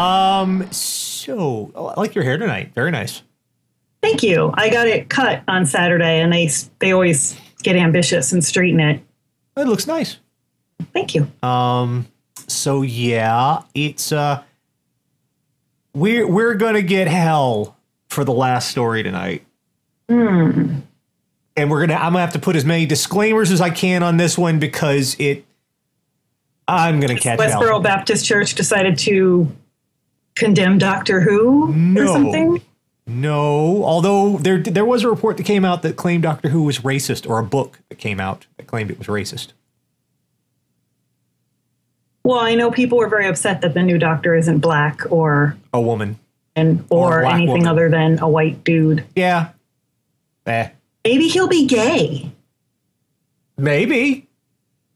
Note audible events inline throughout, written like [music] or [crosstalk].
Um, so oh, I like your hair tonight. Very nice. Thank you. I got it cut on Saturday, and they they always get ambitious and straighten it. It looks nice. Thank you. Um, so yeah, it's uh, we're we're gonna get hell for the last story tonight. Hmm. And we're gonna I'm gonna have to put as many disclaimers as I can on this one because it I'm gonna catch hell. Westboro Baptist Church decided to condemn Doctor Who or something. No, although there there was a report that came out that claimed Doctor Who was racist, or a book that came out that claimed it was racist. Well, I know people were very upset that the new Doctor isn't black or A woman. and Or or, anything woman. other than a white dude. Yeah. Eh. Maybe he'll be gay. Maybe.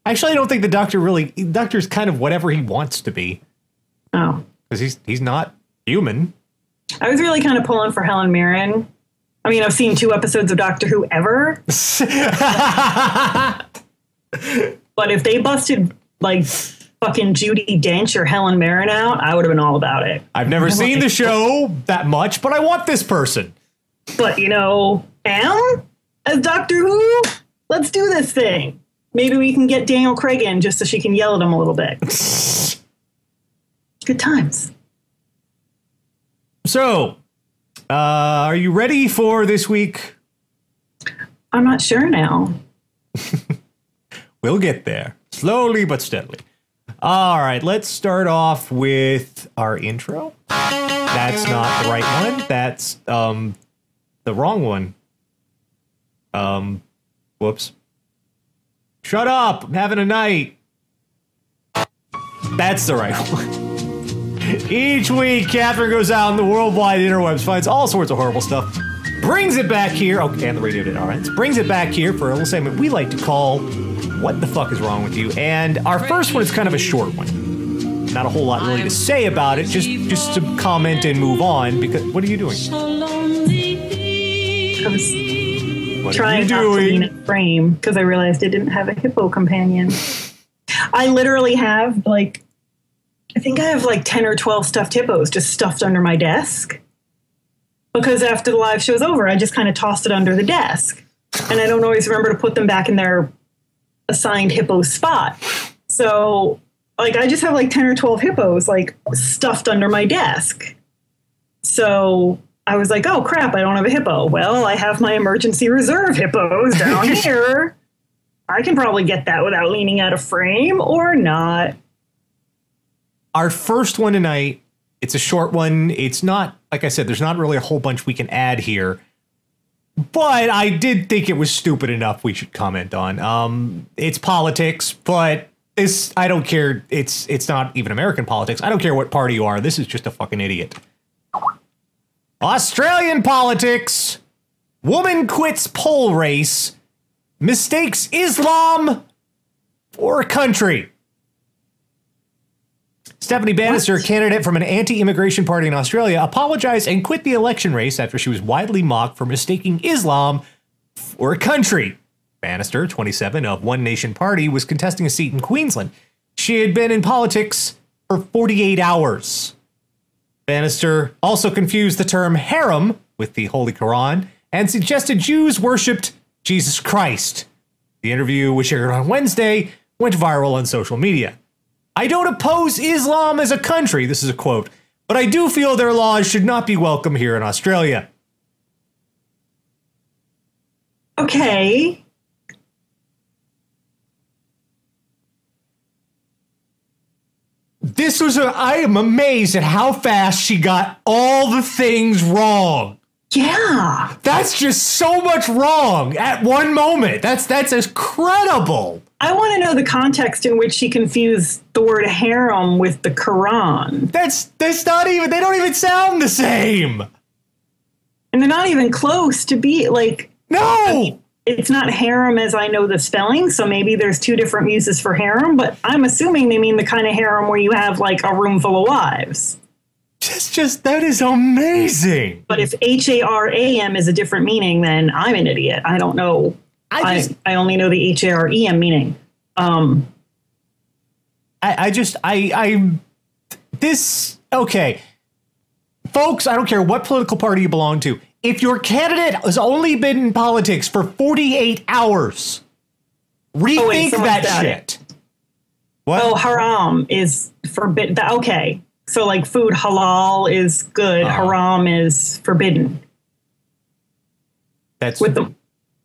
Actually, I don't think the Doctor really. The Doctor's kind of whatever he wants to be Oh, because he's he's not human. I was really kind of pulling for Helen Mirren. I mean, I've seen two episodes of Doctor Who ever, [laughs] but if they busted like fucking Judi Dench or Helen Mirren out, I would have been all about it. I've never [laughs] seen the show that much, but I want this person. But you know, Am as Doctor Who, let's do this thing. Maybe we can get Daniel Craig in just so she can yell at him a little bit. [laughs] Good times. So, uh, are you ready for this week? I'm not sure now. [laughs] We'll get there slowly but steadily. All right, let's start off with our intro. That's not the right one. That's um the wrong one. Um whoops. Shut up. I'm having a night. That's the right [laughs] one. Each week, Catherine goes out in the worldwide interwebs, finds all sorts of horrible stuff, brings it back here. Okay, and the radio did all right. Brings it back here for a little segment we like to call "What the fuck is wrong with you?" And our first one is kind of a short one. Not a whole lot really to say about it. Just just to comment and move on. Because what are you doing? I was What trying not to lean doing? in frame because I realized I didn't have a hippo companion. I literally have like, I think I have like 10 or 12 stuffed hippos just stuffed under my desk. Because after the live show's over, I just kind of tossed it under the desk. And I don't always remember to put them back in their assigned hippo spot. So, like, I just have like 10 or 12 hippos like stuffed under my desk. So I was like, oh crap, I don't have a hippo. Well, I have my emergency reserve hippos down [laughs] here. I can probably get that without leaning out of frame or not. Our first one tonight it's a short one. It's not like i said there's not really a whole bunch we can add here but i did think it was stupid enough we should comment on. Um it's politics but it's i don't care. It's it's not even american politics. I don't care what party you are. This is just a fucking idiot. Australian politics. Woman quits poll race. Mistakes islam for a country Stephanie Bannister, What? candidate from an anti immigration party in Australia, apologized and quit the election race after she was widely mocked for mistaking Islam for a country. Bannister, 27, of One Nation Party, was contesting a seat in Queensland. She had been in politics for 48 hours. Bannister also confused the term harem with the Holy Quran and suggested Jews worshipped Jesus Christ. The interview, which aired on Wednesday, went viral on social media. I don't oppose Islam as a country, this is a quote, but I do feel their laws should not be welcome here in Australia. Okay. This was a, I am amazed at how fast she got all the things wrong. Yeah. That's just so much wrong at one moment. That's that's incredible. I want to know the context in which she confused the word harem with the Quran. That's that's not even they don't even sound the same. And they're not even close to be like, No. it's not harem as I know the spelling. So maybe there's two different uses for harem, but I'm assuming they mean the kind of harem where you have like a room full of wives. Just just that is amazing. But if H A R A M is a different meaning, then I'm an idiot. I don't know. I I, just I, only know the H A R E M meaning. Um, I, I just I I this okay, folks, I don't care what political party you belong to. If your candidate has only been in politics for 48 hours, rethink Oh, wait, that said shit. What? Oh, haram is forbidden. Okay. So, like, food halal is good, Uh-huh. haram is forbidden that's with the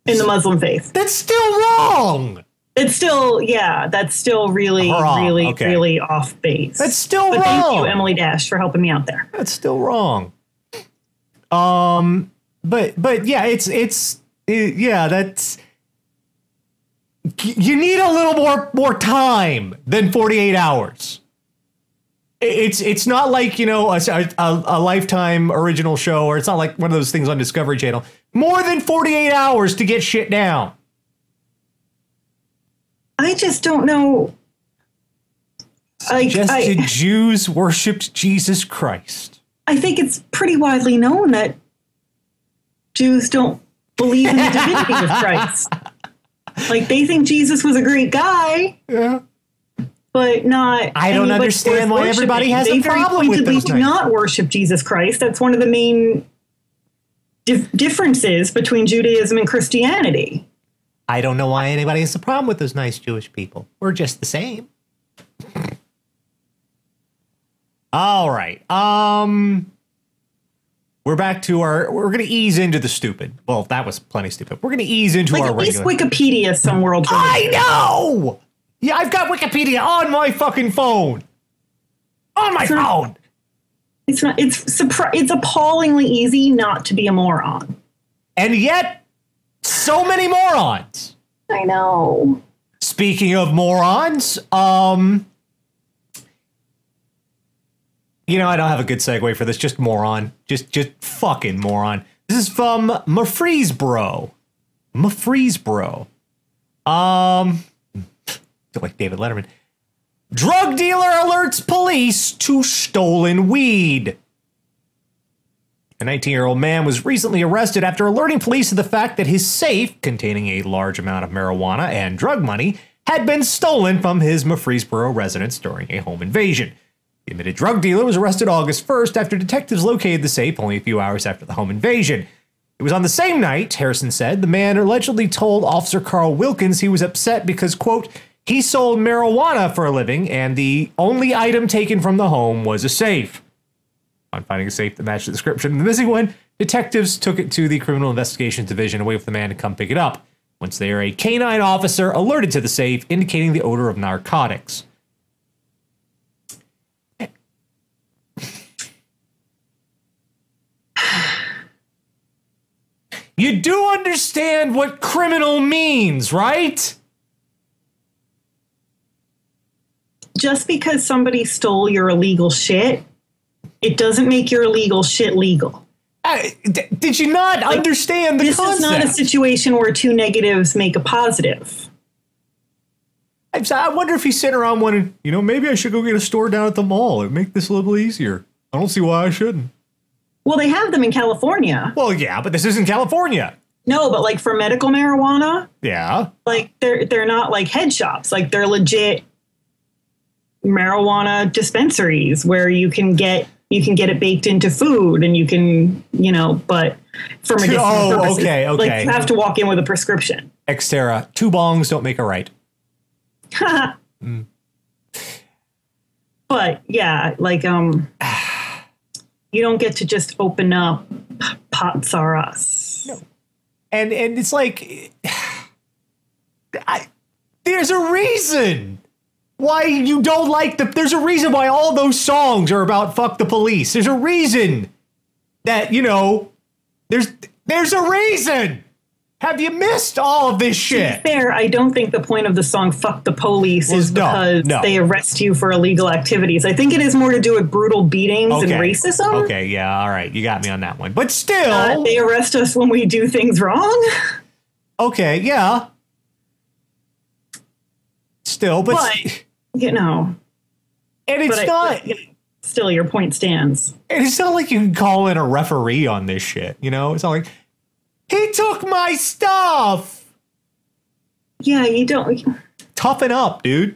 in the Muslim faith. that's still wrong. It's still, yeah, that's still really, Haram, really, okay. really off base. That's still but wrong. thank you, Emily Dash, for helping me out there. That's still wrong. Um, but but yeah, it's it's it- yeah, that's you need a little more more time than 48 hours. It's it's not like, you know, a, a, a lifetime original show or it's not like one of those things on Discovery Channel. More than 48 hours to get shit down. I just don't know. Like, Just I, [laughs] Jews worshipped Jesus Christ. I think it's pretty widely known that Jews don't believe in the divinity of [laughs] Christ. Like they think Jesus was a great guy, Yeah. But not. I don't understand why everybody has a they very problem with those do nights. not worship Jesus Christ. That's one of the main dif- differences between Judaism and Christianity. I don't know why anybody has a problem with those nice Jewish people. We're just the same. All right. Um we're back to our we're going to ease into the stupid. Well, that was plenty stupid. We're going to ease into Like our at least regular. Wikipedia, some world. I know. Yeah, I've got Wikipedia on my fucking phone. On my not- phone. It's not. It's surpri- It's appallingly easy not to be a moron. And yet so many morons. I know. Speaking of morons, um You know, I don't have a good segue for this. Just moron. Just just fucking moron. This is from Murfreesboro. Murfreesboro. Um feel like David Letterman. Drug dealer alerts police to stolen weed. A 19 year old man was recently arrested after alerting police to the fact that his safe, containing a large amount of marijuana and drug money, had been stolen from his Murfreesboro residence during a home invasion. The admitted drug dealer was arrested August 1st after detectives located the safe only a few hours after the home invasion. It was on the same night, Harrison said, the man allegedly told Officer Carl Wilkins he was upset because, quote, he sold marijuana for a living and the only item taken from the home was a safe. On finding a safe that matched the description of the missing one, detectives took it to the Criminal Investigations Division waited for the man to come pick it up. Once there, a canine officer alerted to the safe, indicating the odor of narcotics. You do understand what criminal means, right? Just because somebody stole your illegal shit, it doesn't make your illegal shit legal. I- d- did you not understand the This concept? is not a situation where two negatives make a positive. I I wonder if he's sitting around wondering, you know, maybe I should go get a store down at the mall. It'd make this a little easier. I don't see why I shouldn't. Well, they have them in California. Well, yeah, but this isn't California. No, but like for medical marijuana, Yeah. like they're they're not like head shops. Like they're legit marijuana dispensaries where you can get you can get it baked into food and you can you know, but for medicinal Oh, purposes. okay, Like you have to walk in with a prescription. Xterra, two bongs don't make a right. [laughs] But yeah, like um, you don't get to just open up Pots Are Us. And and it's like [sighs] I, there's a reason why you don't like the there's a reason why all those songs are about fuck the police. There's a reason that, you know, there's there's a reason. Have you missed all of this shit? Fair, I don't think the point of the song "Fuck the Police" is no, because no. they arrest you for illegal activities. I think it is more to do with brutal beatings and racism. Okay, yeah, all right. You got me on that one. But still, Uh, they arrest us when we do things wrong. okay, yeah. Still, but, But you know, and it's but I- not you know, still, your point stands. and it's not like you can call in a referee on this shit, you know? It's not like he took my stuff. Yeah, you don't. Toughen up, dude.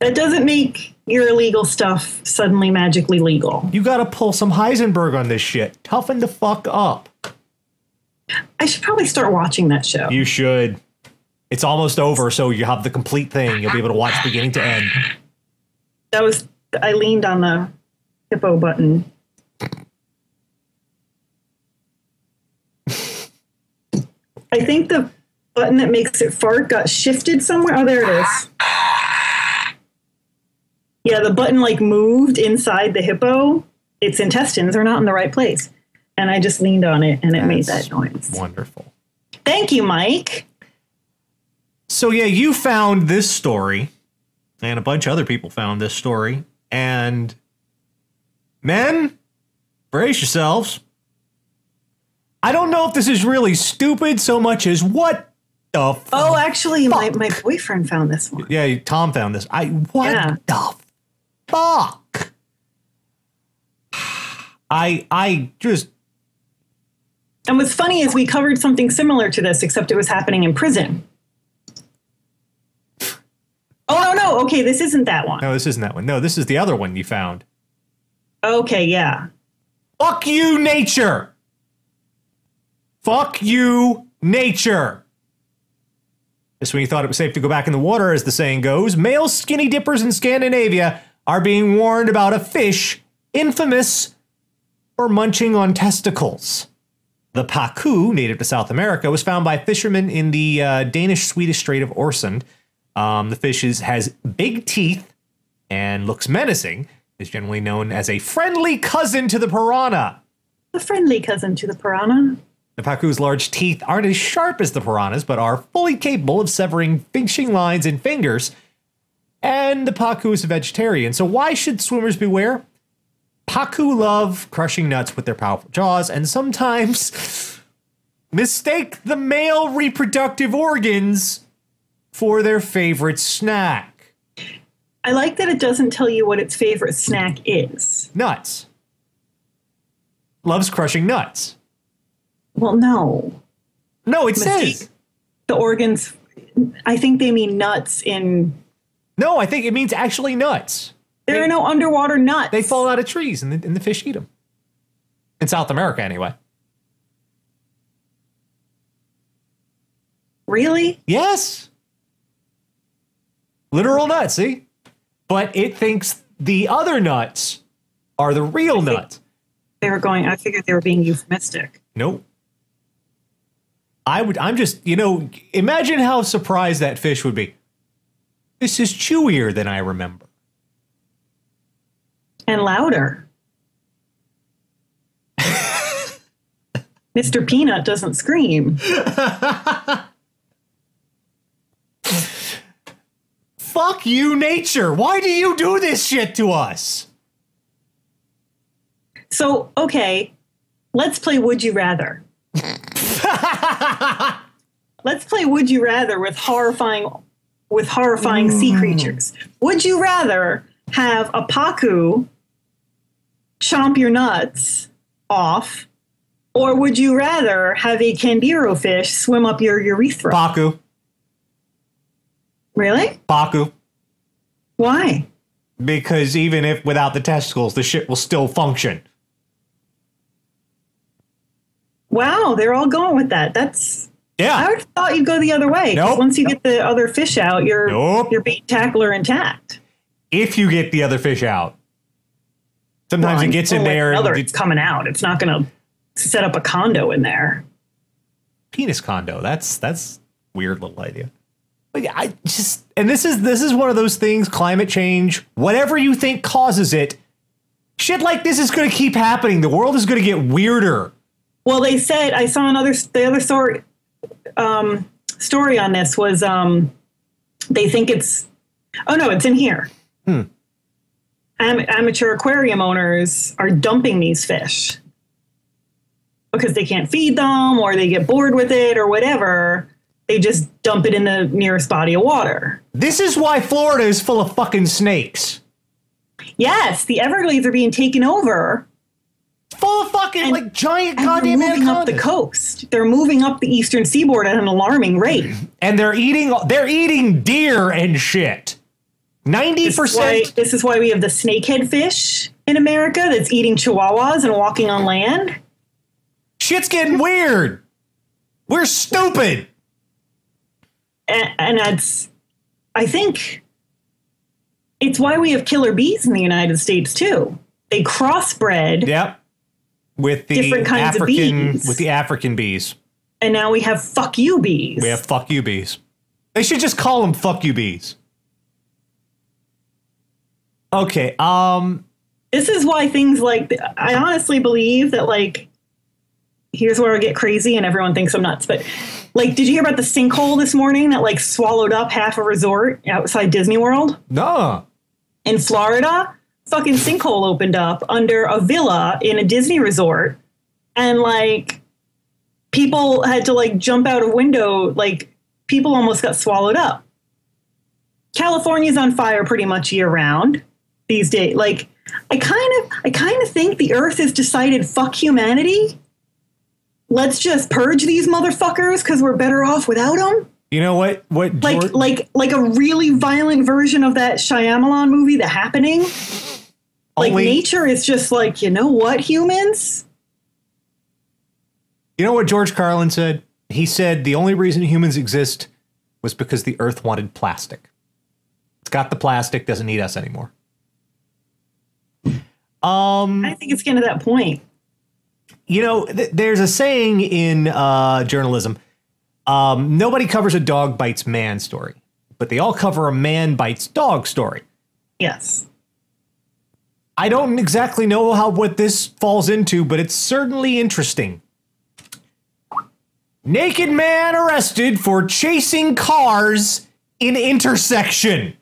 That doesn't make your illegal stuff suddenly magically legal. You got to pull some Heisenberg on this shit. Toughen the fuck up. I should probably start watching that show. You should. It's almost over, so you have the complete thing. You'll be able to watch beginning to end. That was I leaned on the hippo button. I think the button that makes it fart got shifted somewhere. Oh, there it is. Yeah, the button like moved inside the hippo. Its intestines are not in the right place. And I just leaned on it and it made that noise. Wonderful. Thank you, Mike. So yeah, you found this story, and a bunch of other people found this story, and men, brace yourselves. I don't know if this is really stupid so much as what the f- Oh, actually, my, my boyfriend found this one. yeah, Tom found this. I what Yeah. the fuck? I I just And what's funny is we covered something similar to this, except it was happening in prison. Oh. Okay, this isn't that one. no, this isn't that one. No, this is the other one you found. Okay, yeah. Fuck you, nature. Fuck you, nature. Just when you thought it was safe to go back in the water, as the saying goes, male skinny dippers in Scandinavia are being warned about a fish infamous for munching on testicles. The pacu, native to South America, was found by fishermen in the uh, Danish-Swedish Strait of Øresund. Um, the fish is, has big teeth and looks menacing. Is generally known as a friendly cousin to the piranha. A friendly cousin to the piranha. The pacu's large teeth aren't as sharp as the piranhas, but are fully capable of severing fishing lines and fingers. And the pacu is a vegetarian, so why should swimmers beware? Pacu love crushing nuts with their powerful jaws and sometimes [laughs] mistake the male reproductive organs for their favorite snack. I like that it doesn't tell you what its favorite snack is. Nuts. Loves crushing nuts. Well, no. No, it Mistake. says. The organs, I think they mean nuts in. No, I think it means actually nuts. There are no underwater nuts. They fall out of trees and the, and the fish eat them. In South America, anyway. Really? Yes. Literal nuts, see? But it thinks the other nuts are the real nut. They were going, I figured they were being euphemistic. Nope. I would, I'm just, you know, imagine how surprised that fish would be. This is chewier than I remember. And louder. [laughs] Mr. Peanut doesn't scream. [laughs] Fuck you, nature. Why do you do this shit to us? So, okay, let's play Would You Rather. [laughs] let's play Would You Rather with horrifying with horrifying sea mm. creatures. Would you rather have a pacu chomp your nuts off, or would you rather have a candiru fish swim up your urethra? Pacu. Really? Pacu. Why? Because even if without the testicles, the shit will still function. Wow, they're all going with that. That's yeah. I would thought you'd go the other way. Nope. Once you get the other fish out, your Nope. your bait tackler intact. If you get the other fish out. Sometimes Well, it gets in there Another, it's coming out. It's not going to set up a condo in there. penis condo. That's that's weird little idea. I just and this is this is one of those things, climate change, whatever you think causes it, shit like this is gonna keep happening. The world is gonna get weirder. Well, they said I saw another the other story um, story on this was um, they think it's oh no, it's in here. Hmm. Am- amateur aquarium owners are dumping these fish because they can't feed them or they get bored with it or whatever. They just dump it in the nearest body of water. This is why Florida is full of fucking snakes. Yes, the Everglades are being taken over Full of fucking And- like giant and goddamn they're moving up the coast. They're moving up the eastern seaboard at an alarming rate. [laughs] and they're eating they're eating deer and shit. Ninety This is, why, percent. this is why we have the snakehead fish in America that's eating chihuahuas and walking on land. Shit's getting weird. We're stupid. And, and that's, I think, it's why we have killer bees in the United States too. They crossbred, Yep. With the Different kinds of African bees. with the African bees. and now we have fuck you bees. We have fuck you bees. They should just call them fuck you bees. Okay. Um. this is why things like I honestly believe that like here's where I get crazy and everyone thinks I'm nuts, but like did you hear about the sinkhole this morning that like swallowed up half a resort outside Disney World No. in Florida? Fucking sinkhole opened up under a villa in a Disney resort and like people had to like jump out a window like people almost got swallowed up. California's on fire pretty much year round these days. Like I kind of I kind of think the earth has decided fuck humanity. Let's just purge these motherfuckers cuz we're better off without them. You know what? What? Like George- like like a really violent version of that Shyamalan movie The Happening. Like only- nature is just like, you know what, humans? You know what George Carlin said? He said the only reason humans exist was because the Earth wanted plastic. It's got the plastic, doesn't need us anymore. Um. I think it's getting to that point. You know, th- there's a saying in uh, journalism um, nobody covers a dog bites man story, but they all cover a man bites dog story. Yes. I don't exactly know how what this falls into, but it's certainly interesting. Naked man arrested for chasing cars in intersection.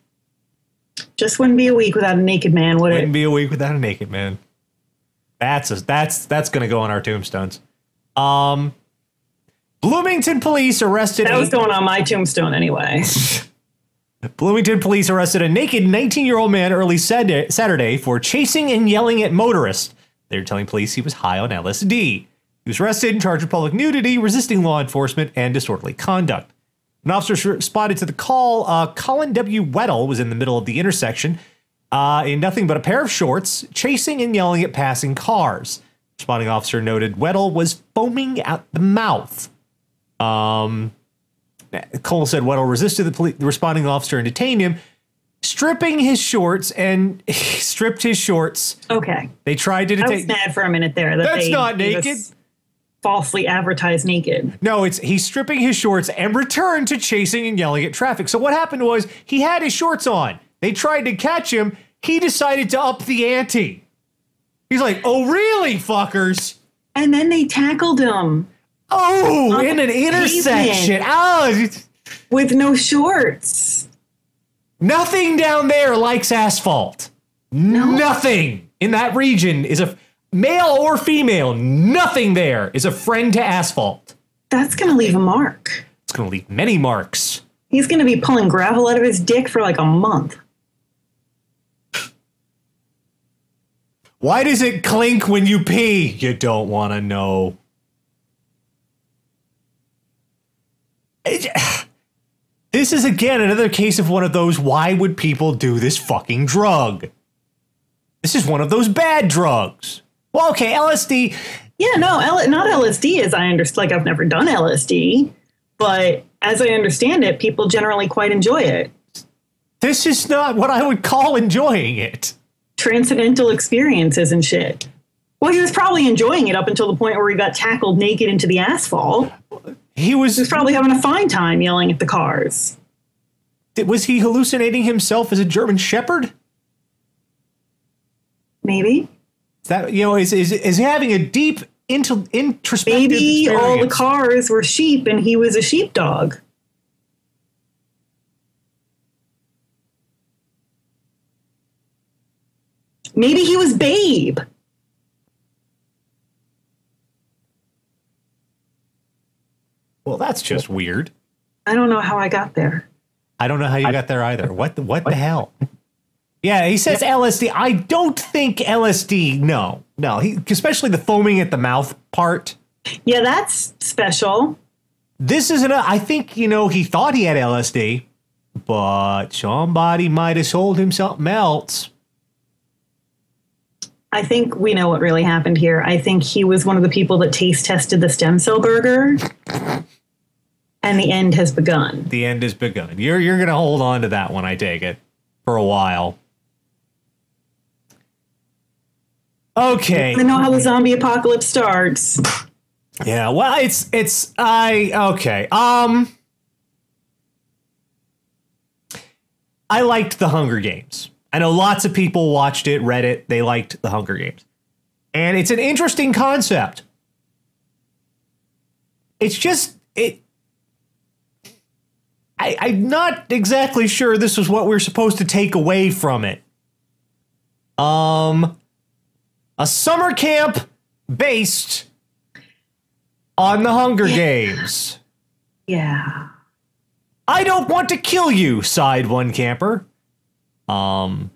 Just wouldn't be a week without a naked man, would it? Wouldn't be a week without a naked man. That's a, that's that's gonna go on our tombstones. Um, Bloomington police arrested. That a- was going on my tombstone anyway. [laughs] Bloomington police arrested a naked 19 year old man early Saturday Saturday for chasing and yelling at motorists. They're telling police he was high on LSD. He was arrested and charged with public nudity, resisting law enforcement, and disorderly conduct. An officer responded to the call. Uh, Colin W. Weddle was in the middle of the intersection uh, in nothing but a pair of shorts, chasing and yelling at passing cars. Responding officer noted Weddle was foaming at the mouth. Um, Cole said Weddle resisted the, the responding officer and detained him, stripping his shorts and [laughs] stripped his shorts. Okay. They tried to I was mad for a minute there. That That's not naked. Falsely advertised naked. No, it's he's stripping his shorts and returned to chasing and yelling at traffic. So what happened was he had his shorts on. They tried to catch him. He decided to up the ante. He's like, "Oh, really, fuckers? And then they tackled him Oh, in an intersection. Oh, with no shorts. nothing down there likes asphalt. Nothing in that region is a male or female. Nothing there is a friend to asphalt. That's going to leave a mark. It's going to leave many marks. He's going to be pulling gravel out of his dick for like a month. Why does it clink when you pee? You don't want to know. It- [sighs] This is again another case of one of those why would people do this fucking drug? This is one of those bad drugs. Well, okay, LSD. Yeah, no, L- not LSD as I understand. Like, I've never done LSD, but as I understand it, people generally quite enjoy it. This is not what I would call enjoying it. Transcendental experiences and shit. Well, he was probably enjoying it up until the point where he got tackled naked into the asphalt. He was He was probably having a fine time yelling at the cars. was he hallucinating himself as a German shepherd? Maybe. That you know is is, is he having a deep into introspective Maybe all the cars were sheep and he was a sheepdog. Maybe he was Babe. Well, that's just weird. I don't know how I got there. I don't know how you got there either. [laughs] What the, what the hell? Yeah, he says LSD. I don't think LSD. No, no. He, especially the foaming at the mouth part. Yeah, that's special. This is an. I think you know he thought he had LSD. but somebody might have sold him something else. I think we know what really happened here. I think he was one of the people that taste tested the stem cell burger. And the end has begun. The end has begun. You're you're gonna hold on to that one, I take it, for a while. Okay. I know how the zombie apocalypse starts. Yeah, well, it's it's I okay. Um I liked the Hunger Games. I know lots of people watched it, read it, they liked the Hunger Games. And it's an interesting concept. It's just it I, I'm not exactly sure this was what we we're supposed to take away from it. Um a summer camp based on the Hunger Games. Yeah. I don't want to kill you, sighed one camper. Um,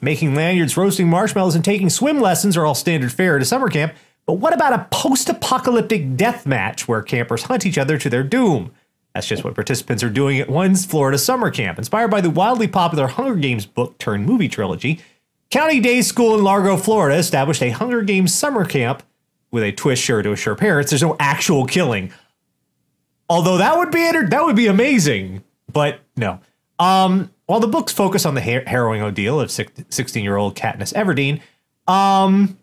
making lanyards, roasting marshmallows, and taking swim lessons are all standard fare at a summer camp. But what about a post apocalyptic death match where campers hunt each other to their doom? That's just what participants are doing at one's Florida summer camp. Inspired by the wildly popular Hunger Games book turned movie trilogy, County Day School in Largo, Florida established a Hunger Games summer camp with a twist sure to assure parents there's no actual killing. Although that would be that would be amazing, but no. Um, while the books focus on the har- harrowing ordeal of 16-year-old Katniss Everdeen, um,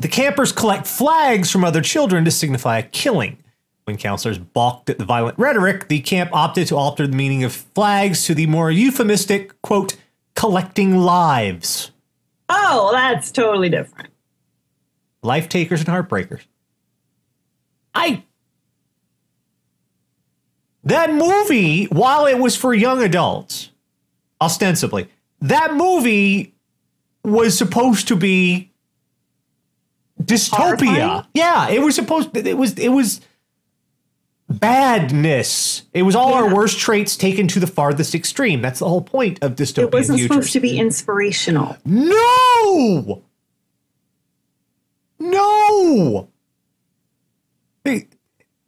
the campers collect flags from other children to signify a killing. When counselors balked at the violent rhetoric, the camp opted to alter the meaning of flags to the more euphemistic, quote, collecting lives. Oh, that's totally different. Life takers and heartbreakers. I. That movie, while it was for young adults, ostensibly, that movie was supposed to be dystopia. Horrifying? Yeah, it was supposed it was it was badness. It was all Yeah. our worst traits taken to the farthest extreme. That's the whole point of dystopian It wasn't futures. supposed to be inspirational. No! No! They-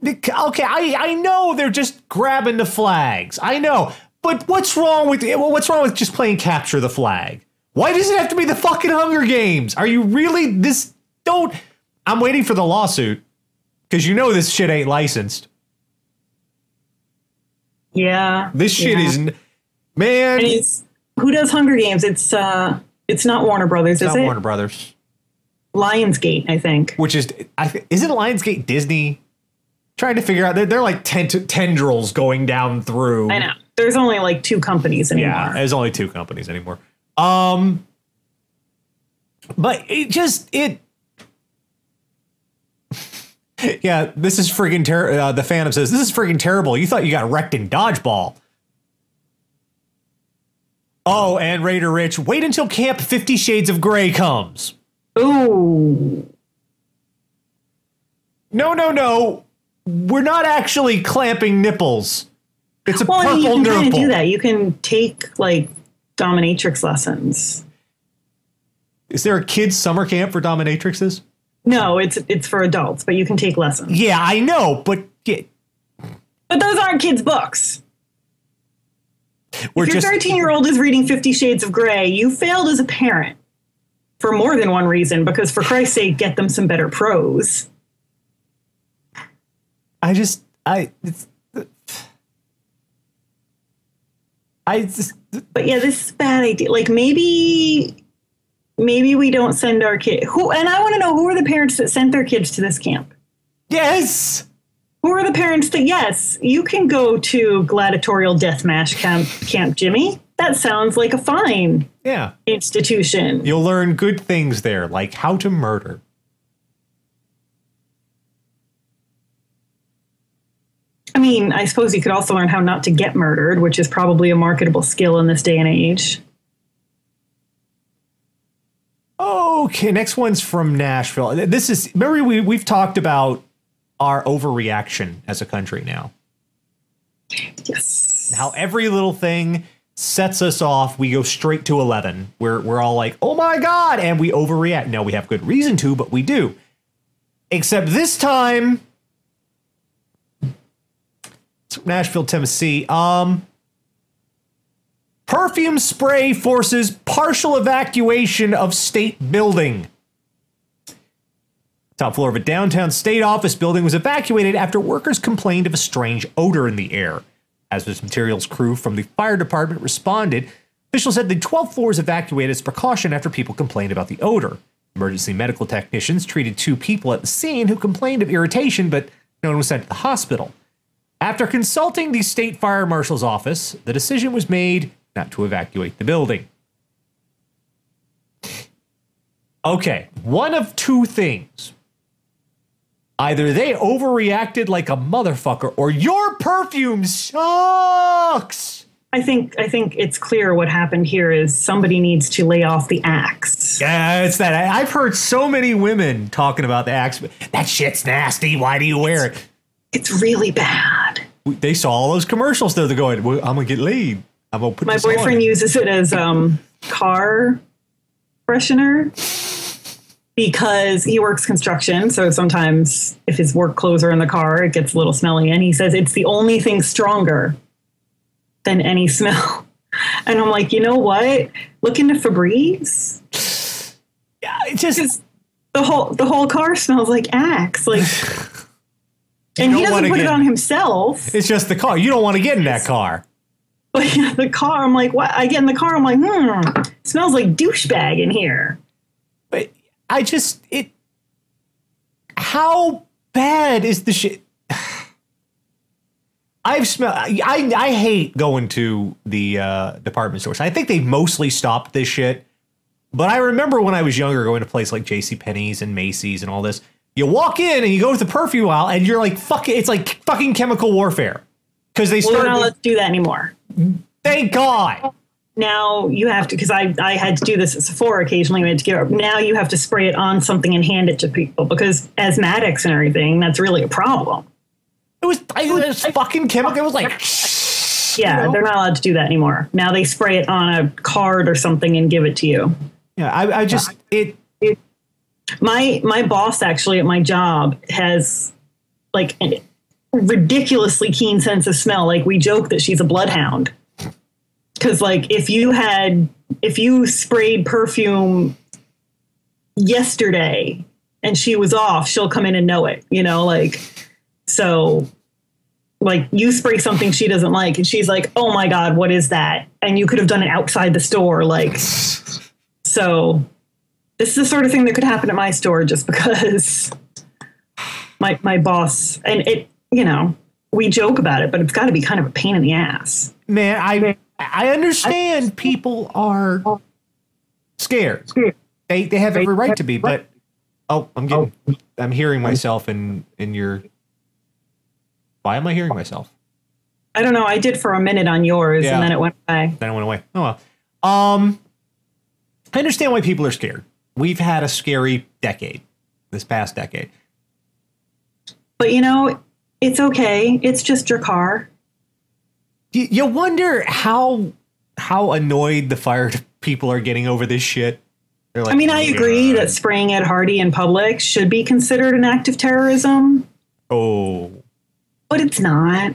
Okay, I, I know they're just grabbing the flags. I know. But what's wrong with what's wrong with just playing capture the flag? Why does it have to be the fucking Hunger Games? Are you really this don't I'm waiting for the lawsuit cuz you know this shit ain't licensed. Yeah. This shit yeah. is man, it's who does Hunger Games? It's uh it's not Warner Brothers, is not it? Warner Brothers. Lionsgate, I think. which is I th- isn't Lionsgate Disney trying to figure out they're, they're like tent- tendrils going down through. I know. There's only like two companies anymore. Yeah, there's only two companies anymore. Um, but it just it. [laughs] yeah, this is friggin' terrible. Uh, the Phantom says this is friggin' terrible. You thought you got wrecked in dodgeball. Oh, and Raider Rich, wait until Camp Fifty Shades of Grey comes. Ooh. No, no, no. We're not actually clamping nipples. It's a Well, I purple mean, you can kind of do that. You can take like dominatrix lessons. Is there a kids summer camp for dominatrixes? No, it's it's for adults, but you can take lessons. Yeah, I know, but yeah, But those aren't kids' books. we're If your 13 year old is reading Fifty Shades of Grey, you failed as a parent for more than one reason, because for Christ's sake, get them some better prose. I just I it's, I just But yeah, this is a bad idea. Like maybe maybe we don't send our kid who and I want to know who are the parents that sent their kids to this camp? yes. Who are the parents that yes, you can go to gladiatorial deathmatch camp camp Jimmy? That sounds like a fine Yeah. institution. You'll learn good things there, like how to murder. Mean, I suppose you could also learn how not to get murdered, which is probably a marketable skill in this day and age. Okay, next one's from Nashville. This is remember we we've talked about our overreaction as a country now. Yes. how every little thing sets us off. We go straight to 11. We're, we're all like, oh my God. And we overreact. Now, we have good reason to, but we do. Except this time, Nashville, Tennessee. Um, Perfume spray forces partial evacuation of state building. Top floor of a downtown state office building was evacuated after workers complained of a strange odor in the air. Hazardous materials crew from the fire department responded. Officials said the 12th floor was evacuated as precaution after people complained about the odor. Emergency medical technicians treated two people at the scene who complained of irritation, but no one was sent to the hospital. After consulting the state fire marshal's office, the decision was made not to evacuate the building. Okay, one of two things. Either they overreacted like a motherfucker, or your perfume sucks. I think I think it's clear what happened here is somebody needs to lay off the axe. Yeah, it's that. I- I've heard so many women talking about the axe. That shit's nasty. Why do you wear it? It's really bad. They saw all those commercials though. They're going, well, I'm gonna get laid. I'm gonna put My this on." boyfriend uses it as um car freshener because he works construction. So sometimes if his work clothes are in the car, it gets a little smelly. And he says it's the only thing stronger than any [laughs] smell. And I'm like, you know what? Look into Febreze. Yeah, it just The whole the whole car smells like Axe. Like [laughs] and he doesn't put it on himself. it's just the car. You don't want to get in that car. But [laughs] yeah, the car, I'm like, what? I get in the car, I'm like, hmm, smells like douchebag in here. But I just it. How bad is the shit? [sighs] I've smelled. I I hate going to the uh, department stores. I think they mostly stopped this shit. But I remember when I was younger, going to places like J.C. Penney's and Macy's and all this. You walk in and you go to the perfume aisle, and you're like, "Fuck it!" It's like fucking chemical warfare because they Well, they're not started. allowed to do that anymore. thank God. Now you have to, because I, I had to do this at Sephora occasionally. We had to give, now you have to spray it on something and hand it to people because asthmatics and everything, that's really a problem. It was, it was fucking chemical. It was like, Yeah, You know? they're not allowed to do that anymore. Now they spray it on a card or something and give it to you. yeah. I, I just it. My my boss actually at my job has like a ridiculously keen sense of smell. Like we joke that she's a bloodhound. Because like if you had if you sprayed perfume yesterday and she was off she'll come in and know it you know like so like you spray something she doesn't like and she's like oh my god what is that? And you could have done it outside the store like so this is the sort of thing that could happen at my store just [laughs] because my my boss and it you know we joke about it but it's got to be kind of a pain in the ass man, I I understand people are scared. scared They they have every right to be, but oh, I'm getting I'm hearing myself in in your. Why am I hearing myself? i don't know i did for a minute on yours Yeah. and then it went away Then it went away. Oh well. Um, I understand why people are scared. We've had a scary decade, this past decade. but you know it's okay it's just your car You, you wonder how how annoyed the fire people are getting over this shit. Like, i mean i agree "God." that spraying ed hardy in public should be considered an act of terrorism Oh, but it's not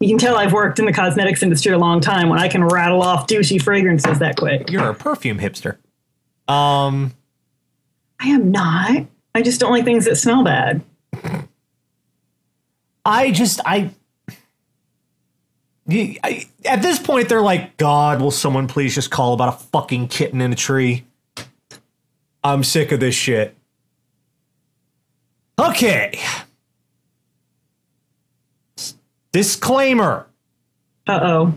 you can tell i've worked in the cosmetics industry a long time when i can rattle off douchey fragrances that quick you're a perfume hipster. Um, I am not. I just don't like things that smell bad. I just I, I- At this point, they're like, God, will someone please just call about a fucking kitten in a tree? I'm sick of this shit. Okay. Disclaimer. Uh oh.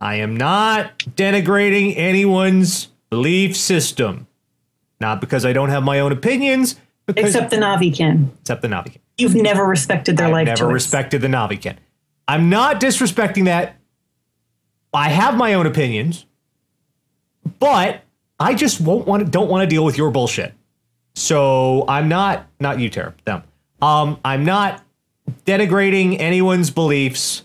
I am not denigrating anyone's belief system. Not because I don't have my own opinions, Except the Navi Navikin. except the Navi Navikin. You've never respected their I've life never choice. respected the Navi Navikin. I'm not disrespecting that. I have my own opinions, but I just won't want to, don't want to deal with your bullshit. So I'm not not you, Tara, them. Um, I'm not denigrating anyone's beliefs.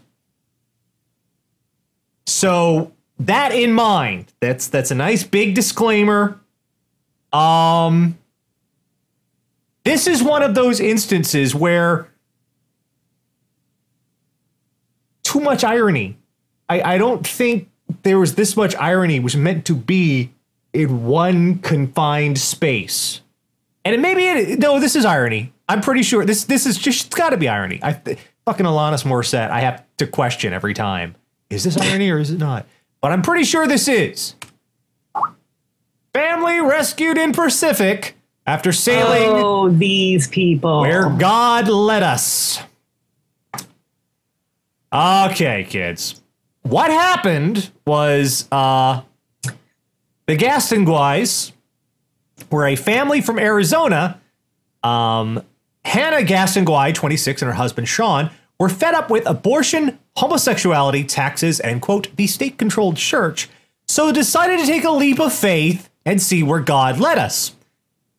So that in mind, that's that's a nice big disclaimer. Um, this is one of those instances where too much irony I, I don't think there was this much irony was meant to be in one confined space. And it maybe it, no, this is irony. I'm pretty sure this this is just got to be irony. I fucking Alanis Morissette. I have to question every time. Is this irony or is it not? But I'm pretty sure this is. Family rescued in Pacific after sailing. Oh, these people. Where God led us. Okay, kids. What happened was uh, the Gastonguays were a family from Arizona. Um, Hannah Gastonguay, 26, and her husband Sean were fed up with abortion, homosexuality, taxes, and, quote, the state controlled church, so decided to take a leap of faith and see where God led us.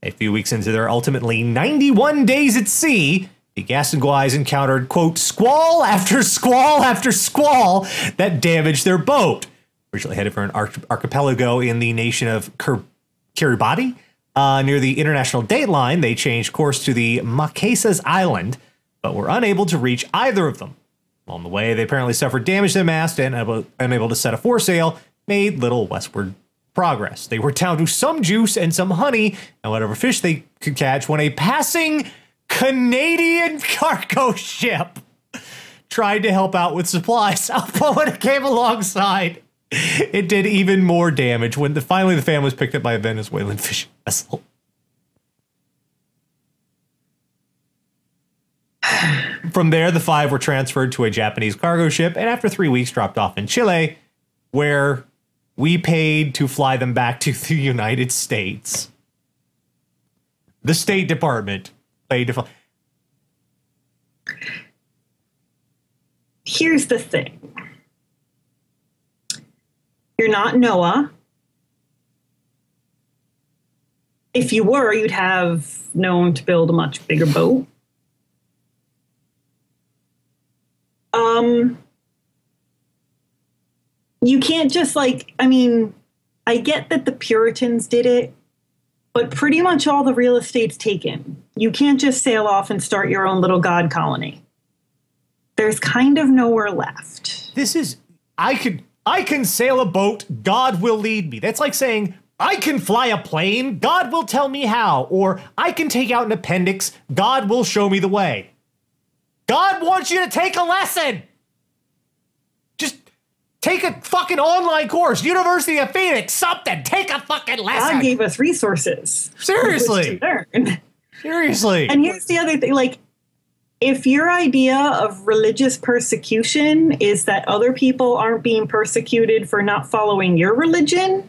A few weeks into their ultimately 91 days at sea, the Gastonguays encountered, quote, squall after squall after squall that damaged their boat. Originally headed for an arch- archipelago in the nation of Kiribati, uh, near the international date line, they changed course to the Marquesas Island, but were unable to reach either of them. On the way, they apparently suffered damage to the mast and, unable to set a foresail, made little westward progress. They were down to some juice and some honey and whatever fish they could catch when a passing Canadian [laughs] cargo ship tried to help out with supplies. [laughs] But when it came alongside, it did even more damage when the, finally the family was picked up by a Venezuelan [laughs] fishing vessel. From there, the five were transferred to a Japanese cargo ship and after three weeks dropped off in Chile, where we paid to fly them back to the United States. The State Department paid to fly. Here's the thing you're not Noah. If you were, you'd have known to build a much bigger boat. Um, you can't just like, I mean, I get that the Puritans did it, but pretty much all the real estate's taken. You can't just sail off and start your own little god colony. There's kind of nowhere left. This is, I could, I can sail a boat, God will lead me. That's like saying, I can fly a plane, God will tell me how. Or I can take out an appendix, God will show me the way. God wants you to take a lesson. Just take a fucking online course, University of Phoenix, something. Take a fucking lesson. God gave us resources. [laughs] Seriously. Seriously. And here's the other thing like, if your idea of religious persecution is that other people aren't being persecuted for not following your religion,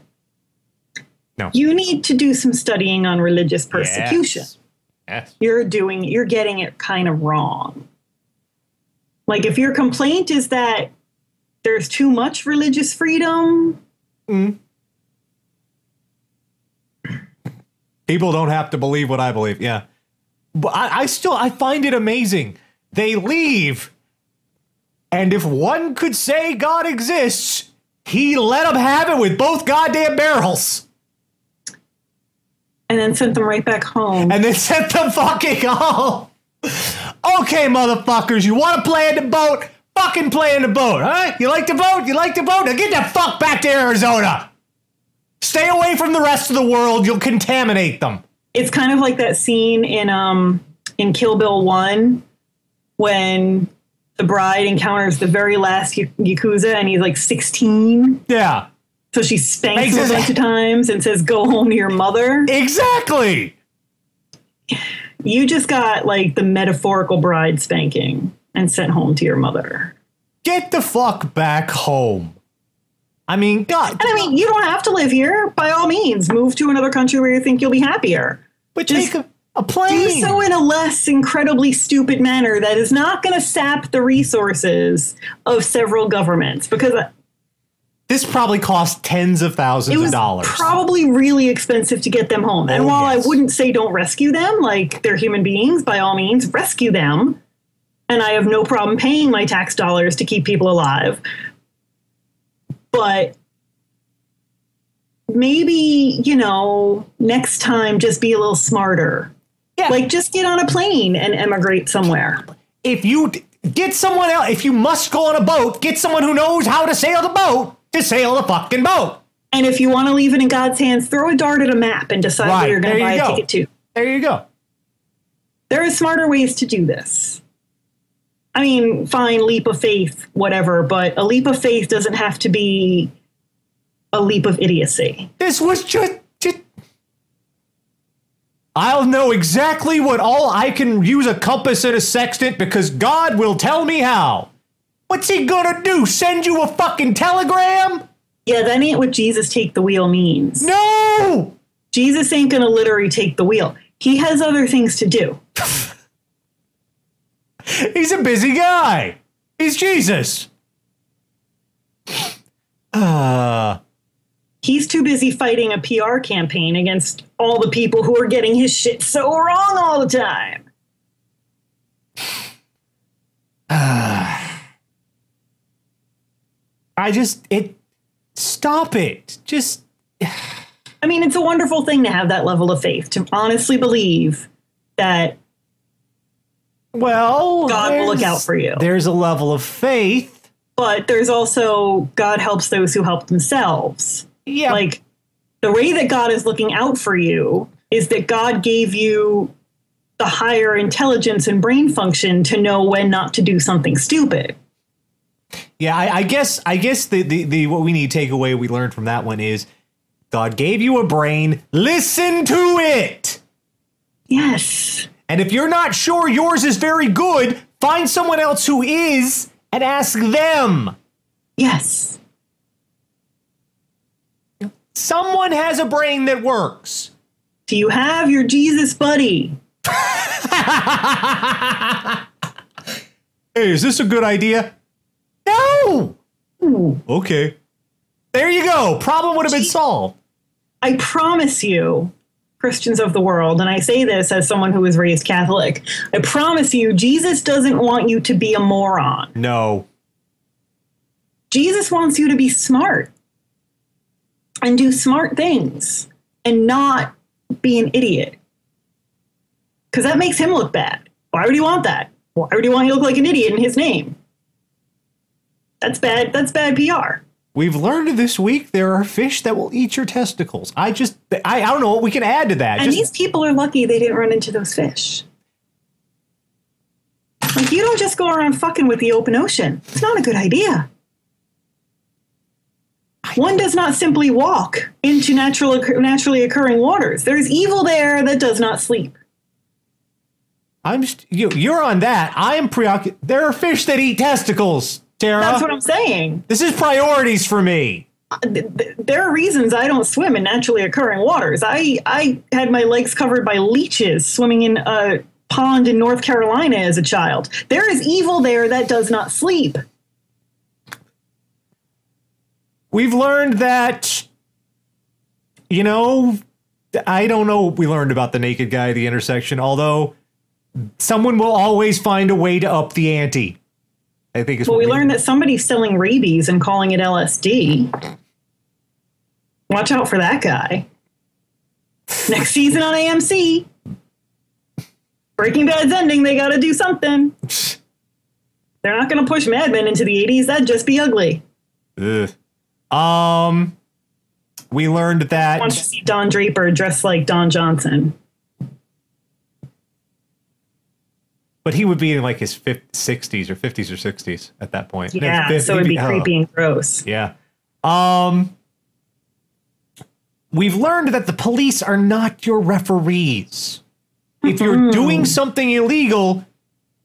no. you need to do some studying on religious persecution. Yes. yes. You're doing you're getting it kind of wrong. Like if your complaint is that there's too much religious freedom, mm. people don't have to believe what I believe. Yeah. But I, I still I find it amazing. They leave, and if one could say God exists, he let them have it with both goddamn barrels. And then sent them right back home. And then [laughs] sent them fucking home. okay, motherfuckers, you want to play in the boat? Fucking play in the boat, huh? You like the boat? You like the boat? Now get the fuck back to Arizona. Stay away from the rest of the world. You'll contaminate them it's kind of like that scene in um in Kill Bill One when the bride encounters the very last yakuza and he's like 16. Yeah. So she spanks him a bunch of times and says, "Go home to your mother." Exactly. You just got like the metaphorical bride spanking and sent home to your mother. Get the fuck back home. I mean, God. And I mean, you don't have to live here. By all means, move to another country where you think you'll be happier. But take a, a plane. Do so in a less incredibly stupid manner that is not going to sap the resources of several governments because this probably cost tens of thousands of dollars. Probably really expensive to get them home. And oh, while yes. I wouldn't say don't rescue them, like they're human beings, by all means, rescue them. And I have no problem paying my tax dollars to keep people alive but maybe you know next time just be a little smarter yeah like just get on a plane and emigrate somewhere if you get someone else. If you must go on a boat, get someone who knows how to sail the boat to sail the fucking boat. And if you want to leave it in God's hands, throw a dart at a map and decide Right, where you're going to you buy a ticket to. There you go. There are smarter ways to do this. I mean, fine, leap of faith, whatever, but a leap of faith doesn't have to be a leap of idiocy. This was just, just. I'll know exactly what all I can use a compass and a sextant because God will tell me how. What's he gonna do? Send you a fucking telegram? Yeah, that ain't what Jesus take the wheel means. No! Jesus ain't going to literally take the wheel. He has other things to do. [laughs] He's a busy guy. He's Jesus. [sighs] Uh, He's too busy fighting a PR campaign against all the people who are getting his shit so wrong all the time. [sighs] I just, it, stop it. Just, [sighs] I mean, it's a wonderful thing to have that level of faith, to honestly believe that well, God will look out for you. There's a level of faith. but there's also God helps those who help themselves. Yeah. Like the way that God is looking out for you is that God gave you the higher intelligence and brain function to know when not to do something stupid. Yeah, I, I guess I guess the, the the what we need to take away we learned from that one is God gave you a brain, listen to it. Yes. And if you're not sure yours is very good, find someone else who is and ask them. Yes. Someone has a brain that works. Do you have your Jesus buddy? [laughs] Hey, is this a good idea? No. Ooh. Okay. There you go. Problem would have been solved. I promise you, Christians of the world, and I say this as someone who was raised Catholic, I promise you, Jesus doesn't want you to be a moron. No. Jesus wants you to be smart and do smart things and not be an idiot. Because that makes him look bad. Why would he want that? Why would he want you to look like an idiot in his name? That's bad. That's bad PR. We've learned this week there are fish that will eat your testicles. I just, I, I don't know what we can add to that. And Just- these people are lucky they didn't run into those fish. Like, you don't just go around fucking with the open ocean. It's not a good idea. One does not simply walk into natural, naturally occurring waters. There's evil there that does not sleep. I'm just, you, you're on that. I am preoccupied. There are fish that eat testicles, Tara. That's what I'm saying. this is priorities for me. Uh, th- th- There are reasons I don't swim in naturally occurring waters. I, I had my legs covered by leeches swimming in a pond in North Carolina as a child. There is evil there that does not sleep. We've learned that, you know, I don't know what we learned about the naked guy at the intersection, although someone will always find a way to up the ante. I think it's Well, what we learned that somebody's selling rabies and calling it LSD. Watch out for that guy. Next season on AMC. Breaking Bad's ending, they got to do something. [laughs] They're not going to push Mad Men into the 80s. That'd just be ugly. Ugh. Um, we learned that. I want to see Don Draper dressed like Don Johnson. But he would be in like his 50, 60s or 50s or 60s at that point. Yeah, Fif- so it'd be creepy and gross. Yeah. Um We've learned that the police are not your referees. If you're doing something illegal,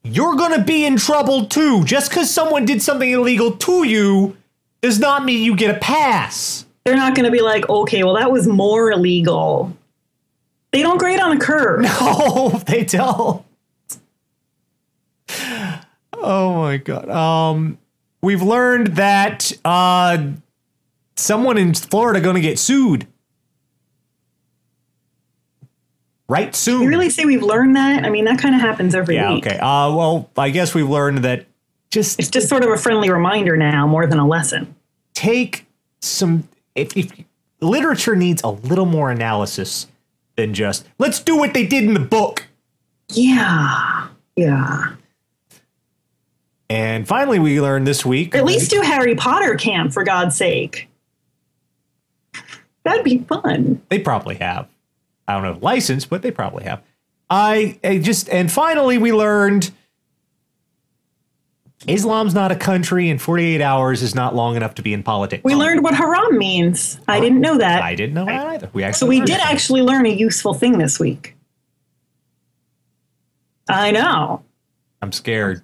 you're going to be in trouble too. Just cuz someone did something illegal to you does not mean you get a pass. They're not going to be like, okay, well, that was more illegal. They don't grade on a curve. [laughs] No, they don't. Oh my god. Um we've learned that uh someone in Florida going to get sued. Right soon. You really say we've learned that? I mean, that kind of happens every Yeah, week. okay. Uh well, I guess we've learned that just It's just sort of a friendly reminder now more than a lesson. take some if, if literature needs a little more analysis than just let's do what they did in the book. Yeah. Yeah. And finally, we learned this week. At least do Harry Potter camp, for God's sake. That'd be fun. They probably have. I don't know license, but they probably have. I, I just and finally we learned Islam's not a country, and 48 hours is not long enough to be in politics. We learned what haram means. I didn't know that. I didn't know that either. We actually so we did it. actually learn a useful thing this week. I know. I'm scared.